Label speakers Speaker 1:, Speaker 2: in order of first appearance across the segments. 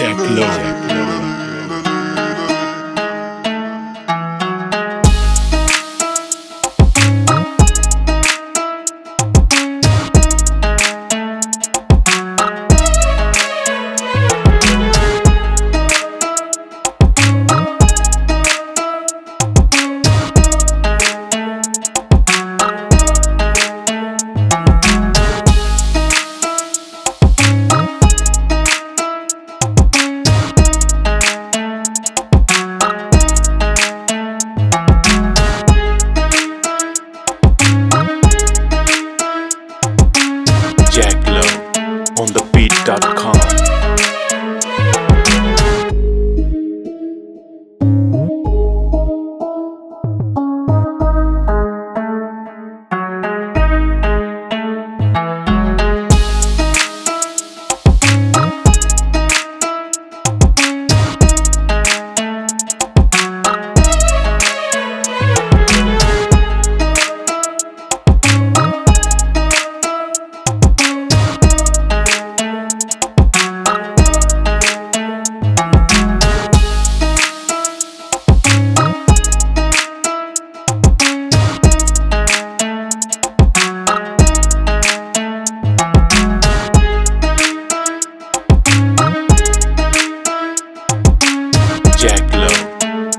Speaker 1: Jack Lowe.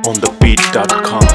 Speaker 1: on thebeat.com.